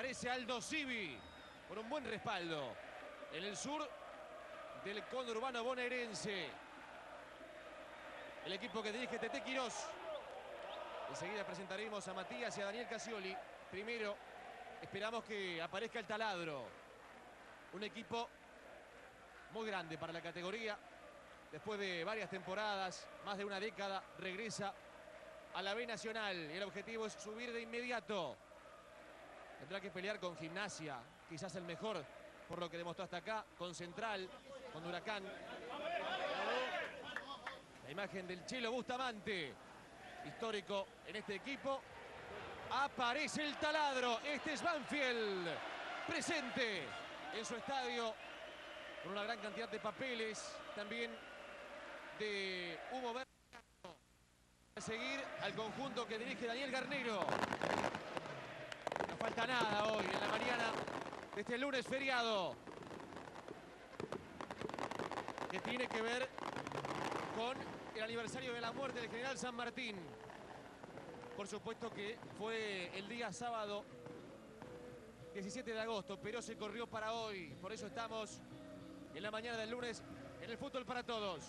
Aparece Aldo Civi con un buen respaldo. En el sur del conurbano bonaerense. El equipo que dirige Tete Quirós. Enseguida presentaremos a Matías y a Daniel Casioli. Primero, esperamos que aparezca el taladro. Un equipo muy grande para la categoría. Después de varias temporadas, más de una década, regresa a la B Nacional. Y el objetivo es subir de inmediato. Tendrá que pelear con Gimnasia, quizás el mejor por lo que demostró hasta acá, con Central, con Huracán. La imagen del Chelo Bustamante, histórico en este equipo. Aparece el taladro, este es Banfield, presente en su estadio con una gran cantidad de papeles, también de humo verde. A seguir al conjunto que dirige Daniel Garnero. Falta nada hoy en la mañana de este lunes feriado. Que tiene que ver con el aniversario de la muerte del general San Martín. Por supuesto que fue el día sábado 17 de agosto, pero se corrió para hoy. Por eso estamos en la mañana del lunes en el fútbol para todos.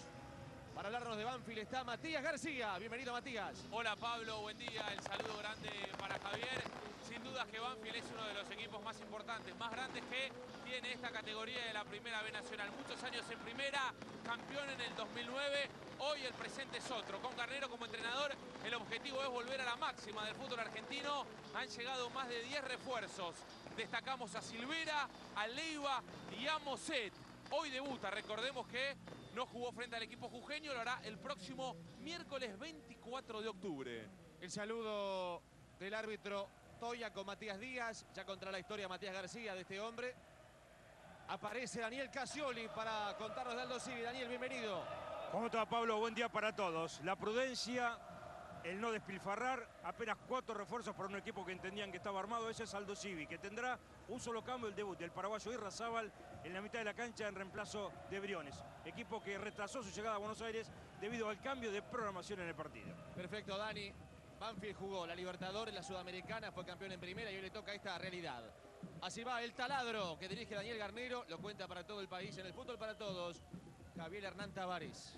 Para hablarnos de Banfield está Matías García. Bienvenido, Matías. Hola, Pablo. Buen día. El saludo grande para Javier. Sin duda que Banfield es uno de los equipos más importantes, más grandes que tiene esta categoría de la Primera B Nacional. Muchos años en Primera, campeón en el 2009. Hoy el presente es otro. Con Carnero como entrenador, el objetivo es volver a la máxima del fútbol argentino. Han llegado más de 10 refuerzos. Destacamos a Silvera, a Leiva y a Moset. Hoy debuta, recordemos que no jugó frente al equipo jujeño, lo hará el próximo miércoles 24 de octubre. El saludo del árbitro Con Matías Díaz, ya contra la historia Matías García de este hombre. Aparece Daniel Casioli para contarnos de Aldo Civi. Daniel, bienvenido. ¿Cómo está Pablo? Buen día para todos. La prudencia, el no despilfarrar, apenas cuatro refuerzos para un equipo que entendían que estaba armado. Ese es Aldo Civi, que tendrá un solo cambio, el debut del paraguayo Irrazábal en la mitad de la cancha en reemplazo de Briones. Equipo que retrasó su llegada a Buenos Aires debido al cambio de programación en el partido. Perfecto, Dani. Banfield jugó la Libertadores, la Sudamericana, fue campeón en primera y hoy le toca esta realidad. Así va el taladro que dirige Daniel Garnero, lo cuenta para todo el país en el fútbol para todos. Javier Hernán Tavares.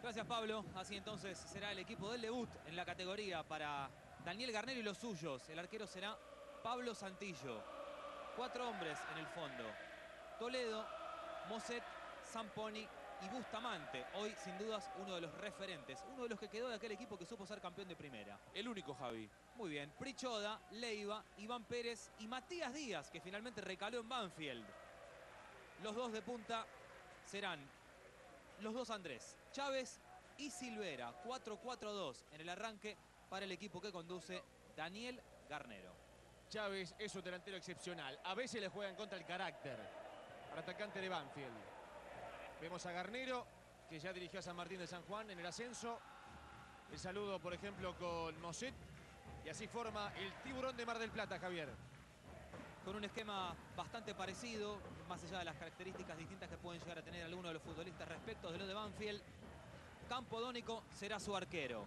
Gracias Pablo, así entonces será el equipo del debut en la categoría para Daniel Garnero y los suyos. El arquero será Pablo Santillo. Cuatro hombres en el fondo. Toledo, Moset, Zamponi y Bustamante. Hoy, sin dudas, uno de los referentes. Uno de los que quedó de aquel equipo que supo ser campeón de primera. El único, Javi. Muy bien. Prichoda, Leiva, Iván Pérez y Matías Díaz, que finalmente recaló en Banfield. Los dos de punta serán los dos Andrés, Chávez y Silvera. 4-4-2 en el arranque para el equipo que conduce Daniel Garnero. Chávez es un delantero excepcional. A veces le juegan contra el carácter al atacante de Banfield. Vemos a Garnero, que ya dirigió a San Martín de San Juan en el ascenso. El saludo, por ejemplo, con Moset. Y así forma el tiburón de Mar del Plata, Javier. Con un esquema bastante parecido, más allá de las características distintas que pueden llegar a tener algunos de los futbolistas respecto de lo de Banfield. Campodónico será su arquero.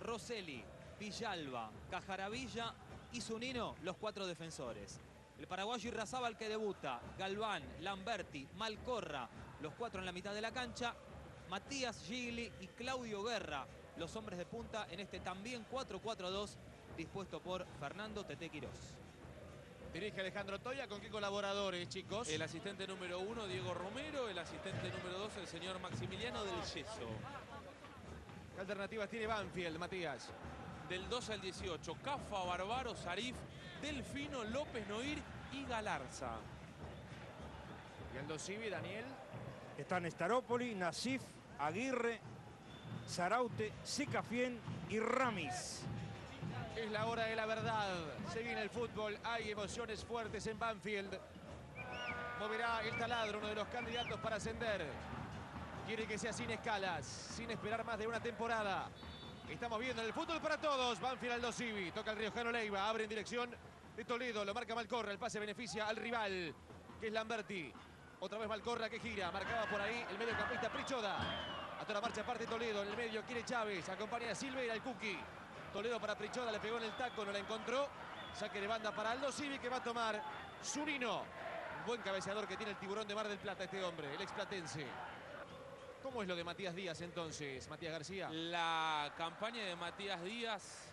Rosselli, Villalba, Cajaravilla y Zunino, los cuatro defensores. El paraguayo Irrazábal que debuta, Galván, Lamberti, Malcorra, los cuatro en la mitad de la cancha. Matías Gigli y Claudio Guerra, los hombres de punta en este también 4-4-2 dispuesto por Fernando Tete Quirós. Dirige Alejandro Toya, ¿con qué colaboradores, chicos? El asistente número uno, Diego Romero. El asistente número dos, el señor Maximiliano del Yeso. ¿Qué alternativas tiene Banfield, Matías? Del 2 al 18, Cafa, Barbaro, Sarif, Delfino, López Noir y Galarza. Y Aldo Civi, Daniel. Están Staropoli, Nasif, Aguirre, Zaraute, Sicafien y Ramis. Es la hora de la verdad. Se viene el fútbol. Hay emociones fuertes en Banfield. Moverá el taladro, uno de los candidatos para ascender. Quiere que sea sin escalas, sin esperar más de una temporada. Estamos viendo en el fútbol para todos. Banfield Aldo Civi. Toca el Riojano Leiva. Abre en dirección de Toledo. Lo marca Malcorra. El pase beneficia al rival, que es Lamberti. Otra vez Malcorra que gira. Marcaba por ahí el mediocampista Prichoda. A toda marcha parte Toledo. En el medio quiere Chávez. Acompaña a Silveira, el Cookie. Toledo para Prichoda, le pegó en el taco, no la encontró. Saque de banda para Aldo Civi que va a tomar Zunino. Un buen cabeceador que tiene el tiburón de Mar del Plata este hombre, el explatense. ¿Cómo es lo de Matías Díaz entonces, Matías García? La campaña de Matías Díaz,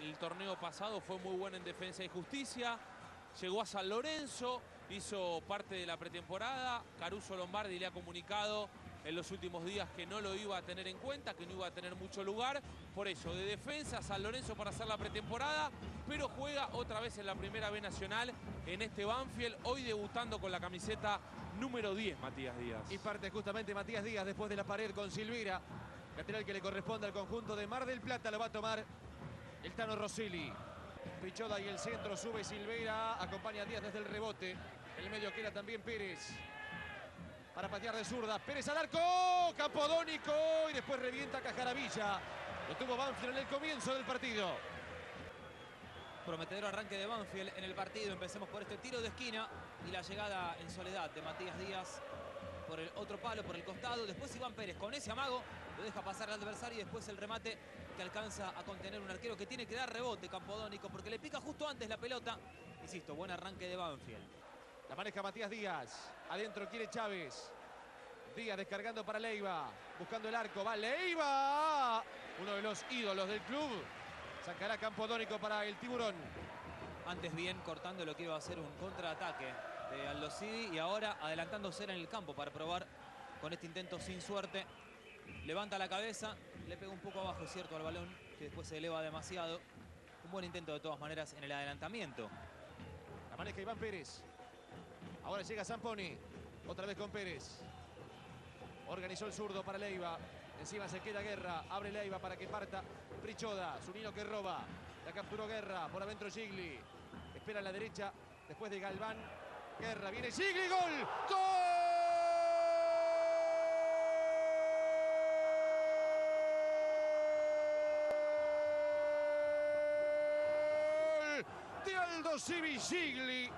el torneo pasado, fue muy buena en defensa y justicia. Llegó a San Lorenzo, hizo parte de la pretemporada. Caruso Lombardi le ha comunicado en los últimos días que no lo iba a tener en cuenta, que no iba a tener mucho lugar. Por eso, de defensa, San Lorenzo para hacer la pretemporada, pero juega otra vez en la primera B Nacional en este Banfield, hoy debutando con la camiseta número 10, Matías Díaz. Y parte justamente Matías Díaz después de la pared con Silvira. Lateral que le corresponde al conjunto de Mar del Plata, lo va a tomar el Tano Rosselli. Pichoda y el centro, sube Silveira, acompaña a Díaz desde el rebote. El medio queda también Pérez. Para patear de zurda, Pérez al arco, Campodónico y después revienta Cajaravilla. Lo tuvo Banfield en el comienzo del partido. Prometedor arranque de Banfield en el partido. Empecemos por este tiro de esquina y la llegada en soledad de Matías Díaz por el otro palo, por el costado. Después Iván Pérez con ese amago lo deja pasar al adversario y después el remate que alcanza a contener un arquero que tiene que dar rebote Campodónico porque le pica justo antes la pelota. Insisto, buen arranque de Banfield. La maneja Matías Díaz. Adentro quiere Chávez. Díaz descargando para Leiva. Buscando el arco. Va Leiva. Uno de los ídolos del club. Sacará Campodónico para el tiburón. Antes bien cortando lo que iba a ser un contraataque de Aldo Civi y ahora adelantándose en el campo para probar con este intento sin suerte. Levanta la cabeza, le pega un poco abajo, cierto, al balón, que después se eleva demasiado. Un buen intento de todas maneras en el adelantamiento. La maneja Iván Pérez. Ahora llega Zamponi. Otra vez con Pérez. Organizó el zurdo para Leiva. Encima se queda Guerra. Abre Leiva para que parta Prichoda. Zunino que roba. La capturó Guerra. Por adentro Gigli. Espera a la derecha. Después de Galván. Guerra. Viene Gigli. ¡Gol! ¡Gol! De Aldo Civi Gigli.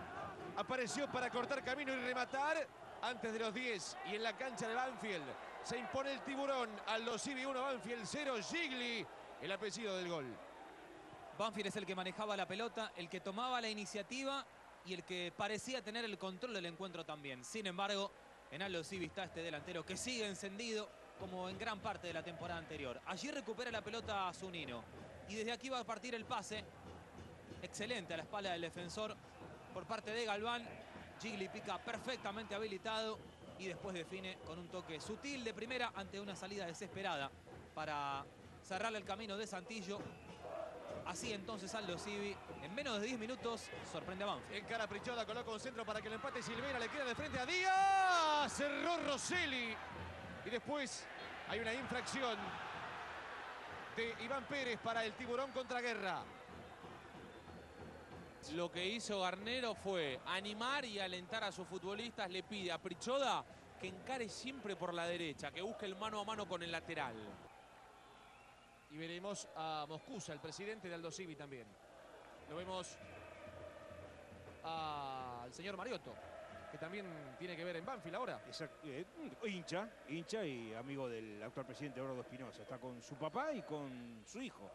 Apareció para cortar camino y rematar antes de los 10 y en la cancha de Banfield se impone el tiburón. Aldo Civi 1, Banfield 0, Gigli, el apellido del gol. Banfield es el que manejaba la pelota, el que tomaba la iniciativa y el que parecía tener el control del encuentro también. Sin embargo, en Aldo Civi está este delantero que sigue encendido como en gran parte de la temporada anterior. Allí recupera la pelota a Zunino y desde aquí va a partir el pase. Excelente a la espalda del defensor por parte de Galván. Gigli pica perfectamente habilitado y después define con un toque sutil de primera ante una salida desesperada para cerrarle el camino de Santillo. Así entonces Aldo Civi en menos de 10 minutos sorprende a Banfield. En cara Prichoda coloca un centro para que lo empate Silveira, le queda de frente a Díaz. Cerró Rosselli. Y después hay una infracción de Iván Pérez para el tiburón contra Guerra. Lo que hizo Garnero fue animar y alentar a sus futbolistas. Le pide a Prichoda que encare siempre por la derecha, que busque el mano a mano con el lateral. Y veremos a Moscusa, el presidente de Aldo Civi también. Lo vemos al señor Mariotto, que también tiene que ver en Banfield ahora. Exacto, eh, hincha, hincha y amigo del actual presidente Eduardo Espinosa. Está con su papá y con su hijo.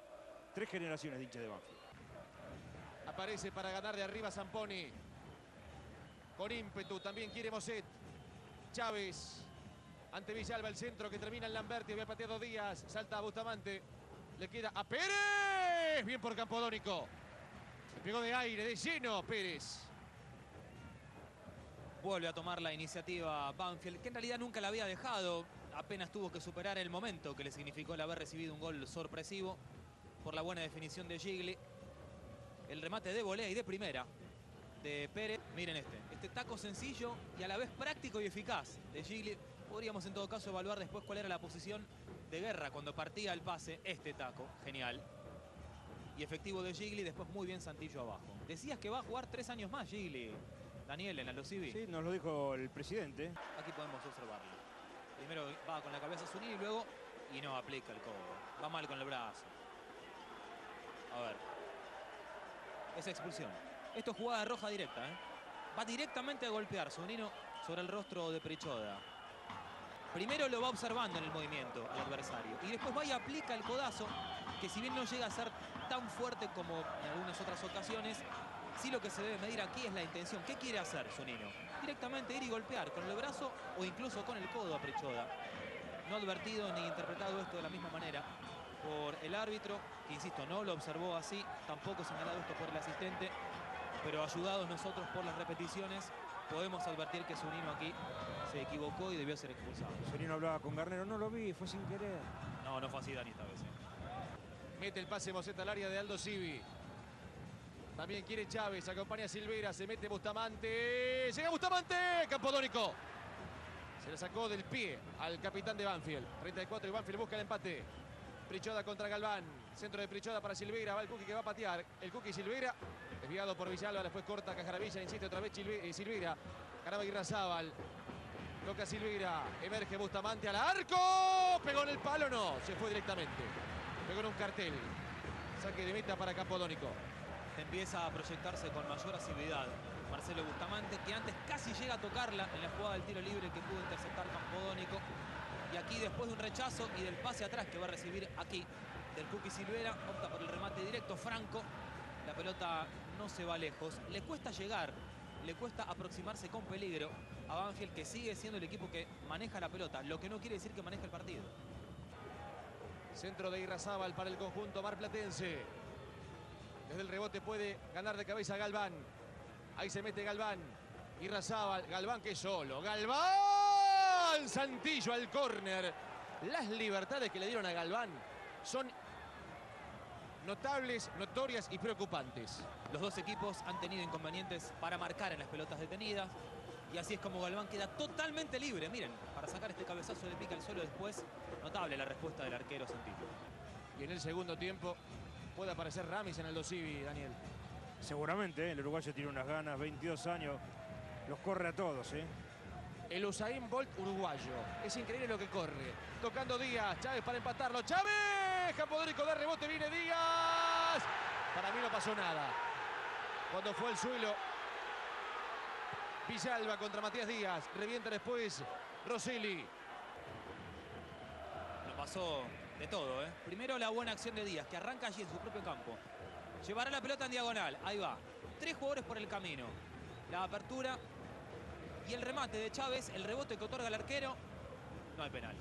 Tres generaciones de hinchas de Banfield. Aparece para ganar de arriba Zamponi. Con ímpetu también quiere Moset. Chávez. Ante Villalba el centro que termina en Lamberti. Había pateado Díaz. Salta a Bustamante. Le queda a Pérez. Bien por Campodónico. Le pegó de aire, de lleno Pérez. Vuelve a tomar la iniciativa Banfield, que en realidad nunca la había dejado. Apenas tuvo que superar el momento que le significó el haber recibido un gol sorpresivo por la buena definición de Gigli. El remate de volea y de primera de Pérez. Miren este, este taco sencillo y a la vez práctico y eficaz de Gigli. Podríamos en todo caso evaluar después cuál era la posición de guerra cuando partía el pase. Este taco, genial. Y efectivo de Gigli, después muy bien Santillo abajo. Decías que va a jugar tres años más Gigli, Daniel, en Aldo Civi. Sí, nos lo dijo el presidente. Aquí podemos observarlo. Primero va con la cabeza Zunini y luego y no aplica el codo. Va mal con el brazo. A ver. Esa expulsión. Esto es jugada roja directa. ¿eh? Va directamente a golpear Zunino sobre el rostro de Prichoda. Primero lo va observando en el movimiento al adversario. Y después va y aplica el codazo, que si bien no llega a ser tan fuerte como en algunas otras ocasiones. Sí lo que se debe medir aquí es la intención. ¿Qué quiere hacer Zunino? Directamente ir y golpear con el brazo o incluso con el codo a Prichoda. No advertido ni interpretado esto de la misma manera por el árbitro, que insisto, no lo observó así, tampoco señalado esto por el asistente, pero ayudados nosotros por las repeticiones, podemos advertir que Zunino aquí se equivocó y debió ser expulsado. Zunino hablaba con Garnero, no lo vi, fue sin querer. No, no fue así Dani esta vez. ¿eh? Mete el pase Moseta al área de Aldo Civi. También quiere Chávez, acompaña a Silveira, se mete Bustamante. Llega Bustamante, Campodónico. Se le sacó del pie al capitán de Banfield. 34 y Banfield busca el empate. Prichoda contra Galván. Centro de Prichoda para Silveira. Va el Cookie que va a patear. El Cookie Silveira. Desviado por Villalba. Después corta Cajaravilla. Insiste otra vez eh, Silveira. Ganaba Irrazábal. Toca Silveira. Emerge Bustamante al arco. Pegó en el palo. No. Se fue directamente. Pegó en un cartel. Saque de meta para Campodónico. Empieza a proyectarse con mayor asiduidad. Marcelo Bustamante, que antes casi llega a tocarla en la jugada del tiro libre que pudo interceptar Campodónico. Y aquí después de un rechazo y del pase atrás que va a recibir aquí del Cookie Silvera, opta por el remate directo Franco. La pelota no se va lejos. Le cuesta llegar, le cuesta aproximarse con peligro a Banfield, que sigue siendo el equipo que maneja la pelota, lo que no quiere decir que maneja el partido. Centro de Irrazábal para el conjunto marplatense. Desde el rebote puede ganar de cabeza Galván. Ahí se mete Galván. Irrazábal. Galván que solo. Galván. Santillo al córner. Las libertades que le dieron a Galván son notables, notorias y preocupantes. Los dos equipos han tenido inconvenientes para marcar en las pelotas detenidas. Y así es como Galván queda totalmente libre. Miren, para sacar este cabezazo de pica al suelo después. Notable la respuesta del arquero Santillo. Y en el segundo tiempo puede aparecer Ramis en el Dosivi, Daniel. Seguramente, ¿eh? el uruguayo tiene unas ganas, 22 años, los corre a todos. ¿eh? El Usain Bolt uruguayo. Es increíble lo que corre. Tocando Díaz, Chávez para empatarlo. ¡Chávez! Campodónico de rebote, viene Díaz. Para mí no pasó nada. Cuando fue el suelo, Villalba contra Matías Díaz. Revienta después Rosselli. No pasó de todo, ¿eh? Primero la buena acción de Díaz, que arranca allí en su propio campo. Llevará la pelota en diagonal. Ahí va. Tres jugadores por el camino. La apertura y el remate de Chávez. El rebote que otorga el arquero. No hay penal.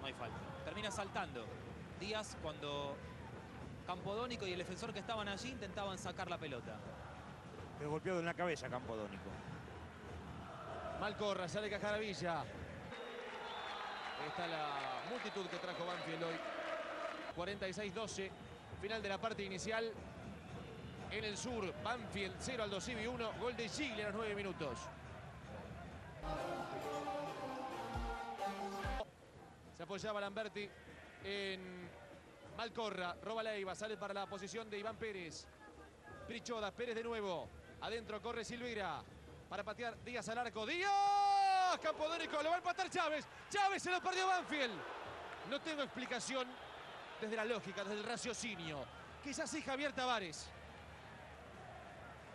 No hay falta. Termina saltando. Díaz cuando Campodónico y el defensor que estaban allí intentaban sacar la pelota. Pero golpeado en la cabeza Campodónico. Malcorra, sale Cajaravilla. Esta la multitud que trajo Banfield hoy. 46-12. Final de la parte inicial en el sur. Banfield 0 al 2 y 1. Gol de Gigli a los 9 minutos. Se apoyaba Lamberti en Malcorra. Roba Leiva. Sale para la posición de Iván Pérez. Prichoda. Pérez de nuevo. Adentro corre Silveira. Para patear Díaz al arco. ¡Díaz! Campodónico. Lo va a empatar Chávez. Chávez se lo perdió Banfield. No tengo explicación desde la lógica, desde el raciocinio. Quizás sí Javier Tavares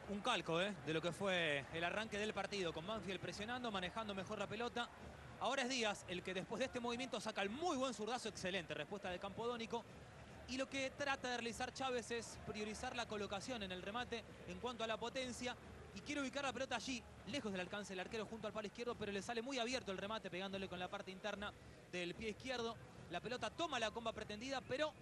un calco ¿eh? de lo que fue el arranque del partido, con Banfield presionando, manejando mejor la pelota. Ahora es Díaz el que después de este movimiento saca el muy buen zurdazo, excelente respuesta de Campodónico. Y lo que trata de realizar Chávez es priorizar la colocación en el remate en cuanto a la potencia. Y quiere ubicar la pelota allí, lejos del alcance del arquero junto al palo izquierdo, pero le sale muy abierto el remate pegándole con la parte interna del pie izquierdo. La pelota toma la comba pretendida, pero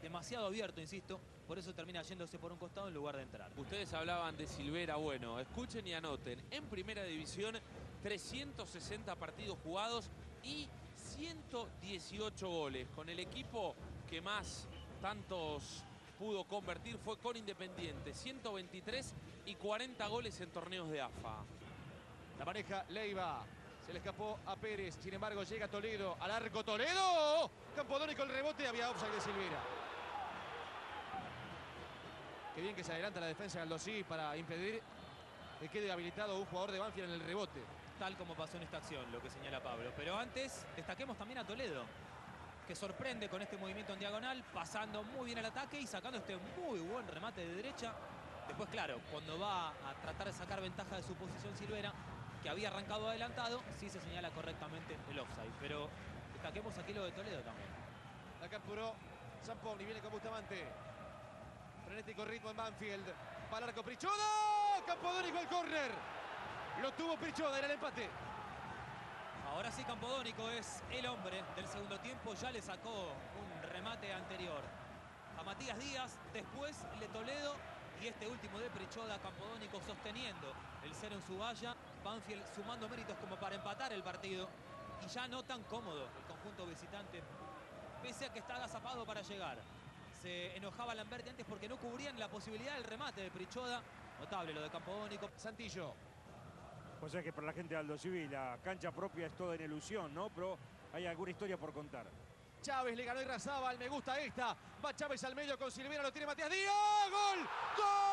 demasiado abierto, insisto. Por eso termina yéndose por un costado en lugar de entrar. Ustedes hablaban de Silvera. Bueno, escuchen y anoten. En primera división, 360 partidos jugados y 118 goles. Con el equipo que más tantos pudo convertir fue con Independiente. 123 y 40 goles en torneos de AFA. La pareja Leiva. Se le escapó a Pérez. Sin embargo, llega Toledo. Al arco Toledo. Campodónico el rebote. Había offside de Silvera. Qué bien que se adelanta la defensa de Aldosí para impedir que quede habilitado un jugador de Banfield en el rebote. Tal como pasó en esta acción, lo que señala Pablo. Pero antes, destaquemos también a Toledo, que sorprende con este movimiento en diagonal, pasando muy bien al ataque y sacando este muy buen remate de derecha. Después, claro, cuando va a tratar de sacar ventaja de su posición Silvera, que había arrancado adelantado, sí se señala correctamente el offside. Pero destaquemos aquí lo de Toledo también. La capturó Zamponi, viene con Bustamante. Frenético ritmo en Banfield. Para arco Prichoda. Campodónico al córner. Lo tuvo Prichoda en el empate. Ahora sí Campodónico es el hombre del segundo tiempo. Ya le sacó un remate anterior a Matías Díaz. Después Le Toledo y este último de Prichoda. Campodónico sosteniendo el cero en su valla. Banfield sumando méritos como para empatar el partido. Y ya no tan cómodo el conjunto visitante. Pese a que está agazapado para llegar. Se enojaba Lamberti antes porque no cubrían la posibilidad del remate de Prichoda. Notable lo de Campodónico. Santillo. O sea que para la gente de Aldo Civil la cancha propia es toda en ilusión, ¿no? Pero hay alguna historia por contar. Chávez le ganó y Razábal, me gusta esta. Va Chávez al medio con Silvera, lo tiene Matías Díaz. ¡Gol! ¡Gol!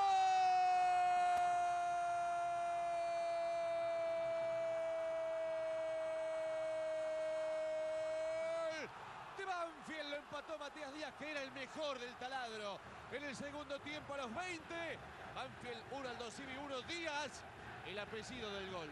Banfield lo empató Matías Díaz, que era el mejor del taladro. En el segundo tiempo a los 20. Banfield 1 al 2 y 1 Díaz, el apellido del gol.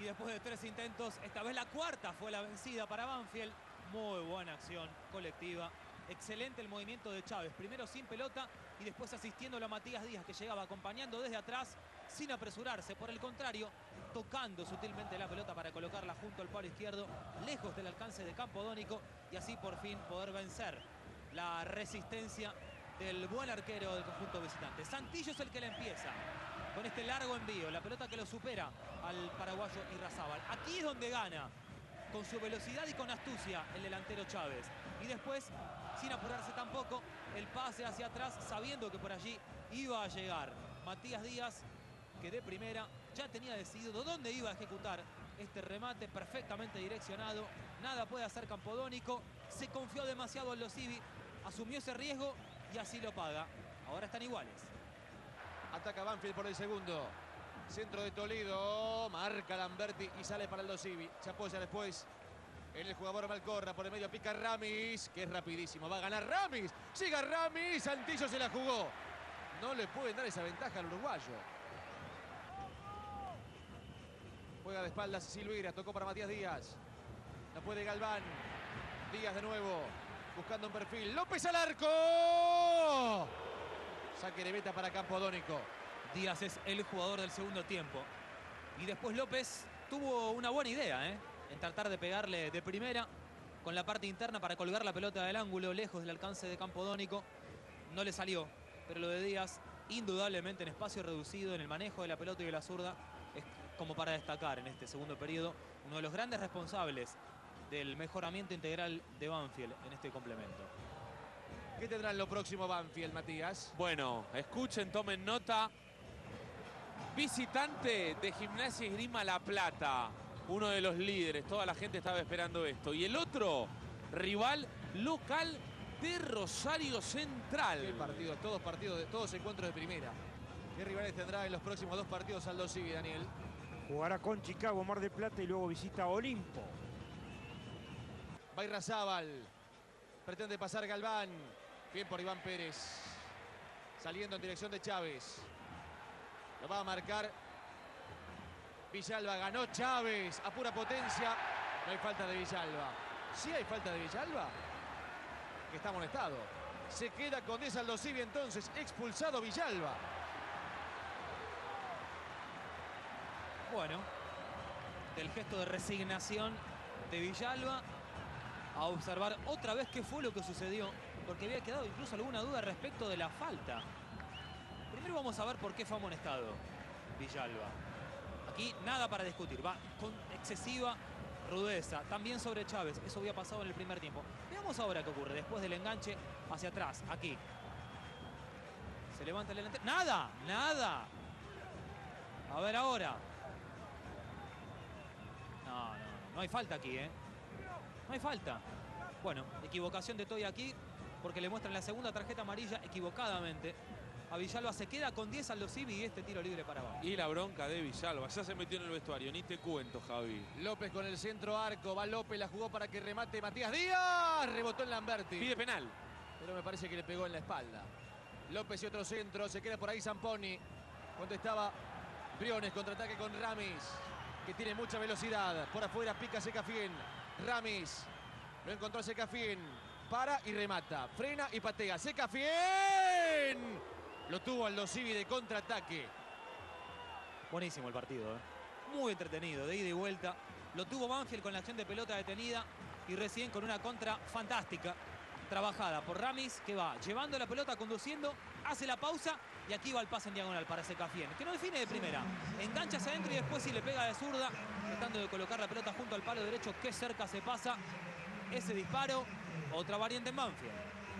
Y después de tres intentos, esta vez la cuarta fue la vencida para Banfield. Muy buena acción colectiva. Excelente el movimiento de Chávez. Primero sin pelota y después asistiendo a Matías Díaz que llegaba acompañando desde atrás sin apresurarse. Por el contrario, tocando sutilmente la pelota para colocarla junto al palo izquierdo, lejos del alcance de Campodónico y así por fin poder vencer la resistencia del buen arquero del conjunto visitante. Santillo es el que le empieza con este largo envío, la pelota que lo supera al paraguayo Irrazábal. Aquí es donde gana, con su velocidad y con astucia, el delantero Chávez. Y después, sin apurarse tampoco, el pase hacia atrás, sabiendo que por allí iba a llegar Matías Díaz, que de primera ya tenía decidido dónde iba a ejecutar este remate perfectamente direccionado. Nada puede hacer Campodónico, se confió demasiado en los Civi, asumió ese riesgo y así lo paga. Ahora están iguales. Ataca Banfield por el segundo. Centro de Toledo. Marca Lamberti y sale para el Dosivi. Se apoya después en el jugador Malcorra. Por el medio pica Ramis, que es rapidísimo. Va a ganar Ramis. Llega Ramis. Santillo se la jugó. No le pueden dar esa ventaja al uruguayo. Juega de espaldas Silveira. Tocó para Matías Díaz. No puede Galván. Díaz de nuevo. Buscando un perfil. López al arco. Saque de beta para Campodónico. Díaz es el jugador del segundo tiempo. Y después López tuvo una buena idea, ¿eh? En tratar de pegarle de primera con la parte interna para colgar la pelota del ángulo lejos del alcance de Campodónico. No le salió, pero lo de Díaz, indudablemente en espacio reducido, en el manejo de la pelota y de la zurda, es como para destacar en este segundo periodo. Uno de los grandes responsables del mejoramiento integral de Banfield en este complemento. ¿Qué tendrá en lo próximo Banfield, Matías? Bueno, escuchen, tomen nota. Visitante de Gimnasia Esgrima La Plata. Uno de los líderes. Toda la gente estaba esperando esto. Y el otro, rival local de Rosario Central. Qué partidos, todos partidos, de, todos encuentros de primera. ¿Qué rivales tendrá en los próximos dos partidos Aldo Civi, Daniel? Jugará con Chicago, Mar del Plata y luego visita Olimpo. Bayrazábal. Pretende pasar Galván. Bien por Iván Pérez. Saliendo en dirección de Chávez. Lo va a marcar Villalba. Ganó Chávez a pura potencia. No hay falta de Villalba. Sí hay falta de Villalba. Que está amonestado. Se queda con 10 Aldo Civi entonces. Expulsado Villalba. Bueno, del gesto de resignación de Villalba a observar otra vez qué fue lo que sucedió, porque había quedado incluso alguna duda respecto de la falta. Primero vamos a ver por qué fue amonestado Villalba. Aquí nada para discutir, va con excesiva rudeza, también sobre Chávez, eso había pasado en el primer tiempo. Veamos ahora qué ocurre, después del enganche hacia atrás, aquí. Se levanta el delantero. ¡Nada! ¡Nada! A ver ahora. No, no, no hay falta aquí, ¿eh? No hay falta. Bueno, equivocación de Toy aquí porque le muestran la segunda tarjeta amarilla equivocadamente. A Villalba se queda con 10 al Civi y este tiro libre para abajo. Y la bronca de Villalba. Ya se metió en el vestuario. Ni te cuento, Javi. López con el centro arco. Va López, la jugó para que remate Matías Díaz. Rebotó en Lamberti. Pide penal. Pero me parece que le pegó en la espalda. López y otro centro. Se queda por ahí Zamponi. Contestaba Briones. Contraataque con Ramis. Que tiene mucha velocidad. Por afuera pica Secafien. Ramis. Lo encontró Secafien. Para y remata. Frena y patea. Secafien. bien. Lo tuvo Aldo Civi de contraataque. Buenísimo el partido, ¿eh? muy entretenido, de ida y vuelta. Lo tuvo Banfield con la acción de pelota detenida y recién con una contra fantástica, trabajada por Ramis, que va llevando la pelota, conduciendo, hace la pausa y aquí va el pase en diagonal para Secafien, que no define de primera. Engancha hacia adentro y después si le pega de zurda, tratando de colocar la pelota junto al palo derecho, qué cerca se pasa ese disparo. Otra variante en Banfield.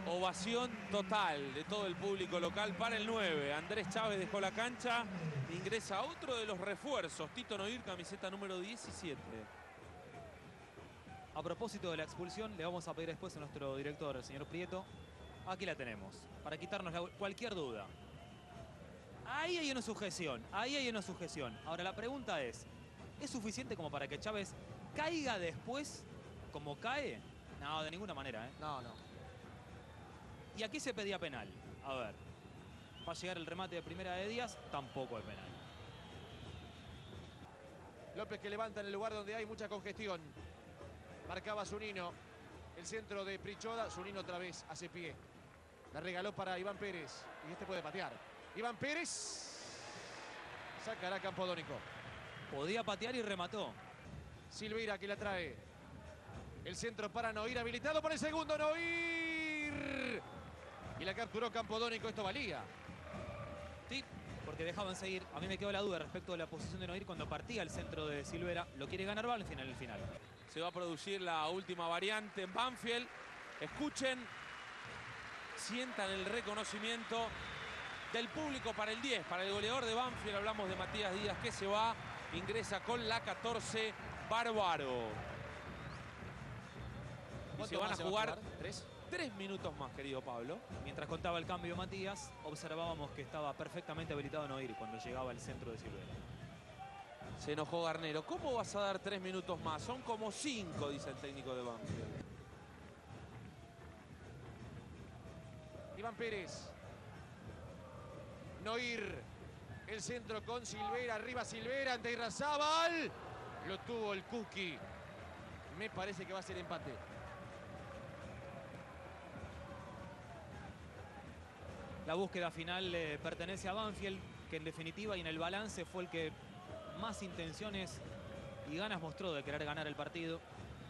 Ovación total de todo el público local para el 9. Andrés Chávez dejó la cancha. Ingresa otro de los refuerzos. Tito Noir, camiseta número 17. A propósito de la expulsión, le vamos a pedir después a nuestro director, el señor Prieto. Aquí la tenemos, para quitarnos cualquier duda. Ahí hay una sujeción, ahí hay una sujeción. Ahora la pregunta es, ¿es suficiente como para que Chávez caiga después como cae? No, de ninguna manera, ¿eh? No, no. Y aquí se pedía penal. A ver, va a llegar el remate de primera de Díaz, tampoco es penal. López que levanta en el lugar donde hay mucha congestión. Marcaba Zunino. El centro de Prichoda. Zunino otra vez hace pie. La regaló para Iván Pérez. Y este puede patear. Iván Pérez. Sacará Campodónico. Podía patear y remató. Silveira que la trae. El centro para Noir habilitado por el segundo Noir. Y la capturó Campodónico. Esto valía. Sí, porque dejaban seguir. A mí me quedó la duda respecto de la posición de Noir cuando partía el centro de Silvera. Lo quiere ganar Banfield en el final. Se va a producir la última variante en Banfield. Escuchen, sientan el reconocimiento del público para el 10, para el goleador de Banfield. Hablamos de Matías Díaz que se va, ingresa con la 14, Bárbaro. Y ¿Cuánto se van a jugar ¿Tres? tres minutos más, querido Pablo. Mientras contaba el cambio Matías, observábamos que estaba perfectamente habilitado Noir cuando llegaba al centro de Silvera. Se enojó Garnero. ¿Cómo vas a dar tres minutos más? Son como cinco, dice el técnico de Banfield. Iván Pérez. Noir. El centro con Silvera. Arriba Silvera ante Irrazábal. Lo tuvo el Cookie. Me parece que va a ser empate. La búsqueda final le pertenece a Banfield, que en definitiva y en el balance fue el que más intenciones y ganas mostró de querer ganar el partido,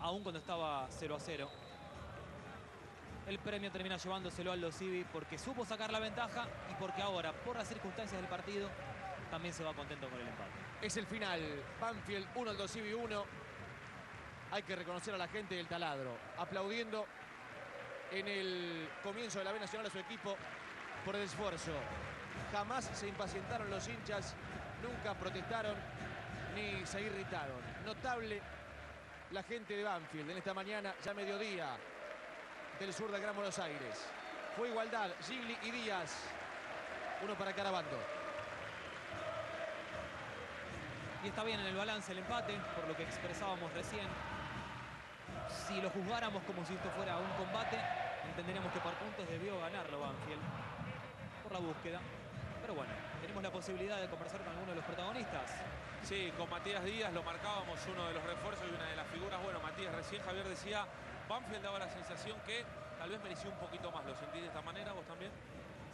aun cuando estaba 0 a 0. El premio termina llevándoselo Aldo Civi porque supo sacar la ventaja y porque ahora, por las circunstancias del partido, también se va contento con el empate. Es el final. Banfield 1 al 2 1. Hay que reconocer a la gente del taladro. Aplaudiendo en el comienzo de la B Nacional a su equipo por el esfuerzo. Jamás se impacientaron los hinchas. Nunca protestaron ni se irritaron. Notable la gente de Banfield en esta mañana, ya mediodía, del sur del Gran Buenos Aires. Fue igualdad, Gigli y Díaz. Uno para Carabando. Y está bien en el balance el empate, por lo que expresábamos recién. Si lo juzgáramos como si esto fuera un combate, entenderíamos que por puntos debió ganarlo Banfield la búsqueda. Pero bueno, tenemos la posibilidad de conversar con alguno de los protagonistas. Sí, con Matías Díaz lo marcábamos uno de los refuerzos y una de las figuras. Bueno, Matías, recién Javier decía, Banfield daba la sensación que tal vez mereció un poquito más. ¿Lo sentís de esta manera vos también?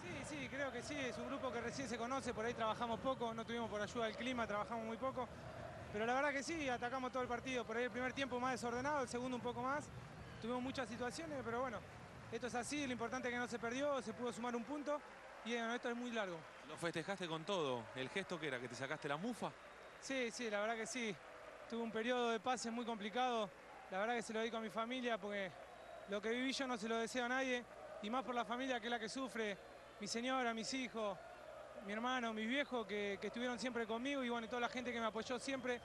Sí, sí, creo que sí, es un grupo que recién se conoce, por ahí trabajamos poco, no tuvimos por ayuda del clima, trabajamos muy poco, pero la verdad que sí, atacamos todo el partido, por ahí el primer tiempo más desordenado, el segundo un poco más, tuvimos muchas situaciones, pero bueno, esto es así, lo importante es que no se perdió, se pudo sumar un punto y esto es muy largo. Lo festejaste con todo. ¿El gesto que era? ¿Que te sacaste la mufa? Sí, sí, la verdad que sí, tuve un periodo de pase muy complicado, la verdad que se lo dedico a mi familia porque lo que viví yo no se lo deseo a nadie y más por la familia que es la que sufre, mi señora, mis hijos, mi hermano, mis viejos que, que estuvieron siempre conmigo y bueno, y toda la gente que me apoyó siempre,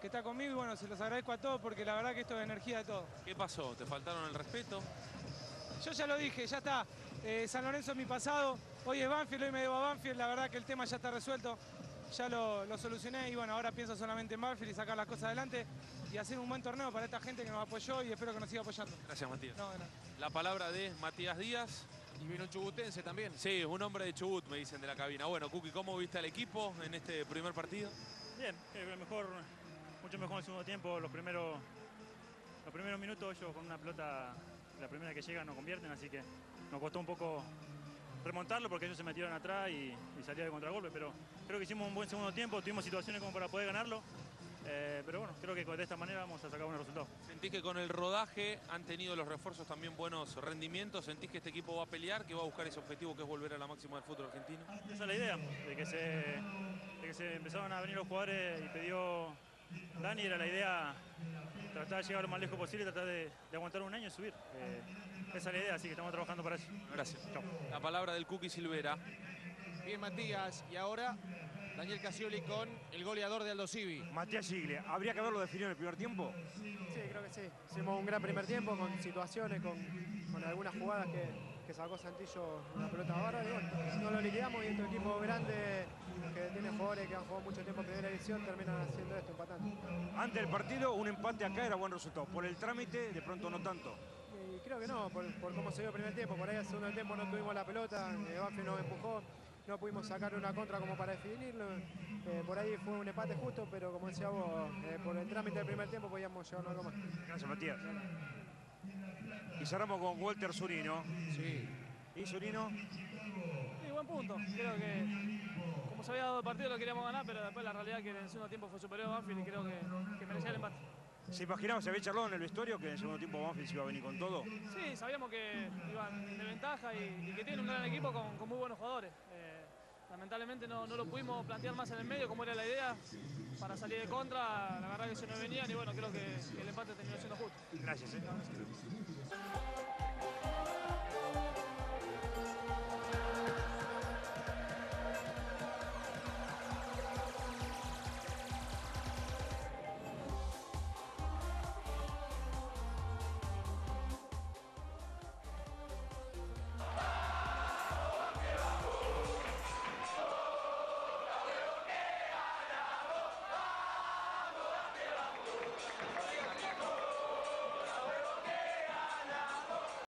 que está conmigo y bueno, se los agradezco a todos porque la verdad que esto es energía de todos. ¿Qué pasó? ¿Te faltaron el respeto? Yo ya lo dije, ya está. Eh, San Lorenzo es mi pasado, hoy es Banfield, hoy me debo a Banfield, la verdad que el tema ya está resuelto, ya lo, lo solucioné y bueno, ahora pienso solamente en Banfield y sacar las cosas adelante y hacer un buen torneo para esta gente que nos apoyó y espero que nos siga apoyando. Gracias, Matías. No. La palabra de Matías Díaz. Y vino un chubutense también. Sí, un hombre de Chubut, me dicen de la cabina. Bueno, Cookie, ¿cómo viste al equipo en este primer partido? Bien, eh, mejor, mucho mejor en el segundo tiempo. Los primeros, los primeros minutos ellos con una pelota, la primera que llega no convierten, así que nos costó un poco remontarlo porque ellos se metieron atrás y, y salía de contragolpe, pero creo que hicimos un buen segundo tiempo, tuvimos situaciones como para poder ganarlo, eh, pero bueno, creo que de esta manera vamos a sacar buenos resultados. ¿Sentís que con el rodaje han tenido los refuerzos también buenos rendimientos? ¿Sentís que este equipo va a pelear, que va a buscar ese objetivo que es volver a la máxima del fútbol argentino? Esa es la idea, de que se, de que se empezaban a venir los jugadores y pidió Dani, era la idea tratar de llegar lo más lejos posible, tratar de, de aguantar un año y subir. Eh, esa es la idea, así que estamos trabajando para eso. Gracias. Chao. La palabra del Cookie Silvera. Bien, Matías. Y ahora Daniel Casioli con el goleador de Aldo Civi. Matías Gigle, ¿habría que haberlo definido en el primer tiempo? Sí, creo que sí. Hicimos un gran primer tiempo con situaciones, con, con algunas jugadas que, que sacó Santillo una pelota bárbara. Y bueno, no lo liquidamos y este equipo grande que tiene jugadores que han jugado mucho tiempo en primera división terminan haciendo esto, empatando. Antes del partido, un empate acá era buen resultado. Por el trámite, de pronto no tanto. Y creo que no, por, por cómo se dio el primer tiempo. Por ahí al segundo tiempo no tuvimos la pelota, eh, Banfield nos empujó, no pudimos sacar una contra como para definirlo. Eh, por ahí fue un empate justo, pero como decía vos, eh, por el trámite del primer tiempo podíamos llevarnos algo más. Gracias, Matías. Y cerramos con Walter Zurino. Sí. ¿Y Zurino? Sí, buen punto. Creo que como se había dado el partido lo queríamos ganar, pero después la realidad es que en el segundo tiempo fue superior a Banfield y creo que, que merecía el empate. ¿Se imaginaba, se había charlado en el vestuario que en el segundo tiempo Banfield se iba a venir con todo? Sí, sabíamos que iban de ventaja y, y que tienen un gran equipo con, con muy buenos jugadores. Eh, lamentablemente no, no lo pudimos plantear más en el medio como era la idea para salir de contra. La verdad que se nos venían y bueno, creo que, que el empate terminó siendo justo. Gracias. ¿eh?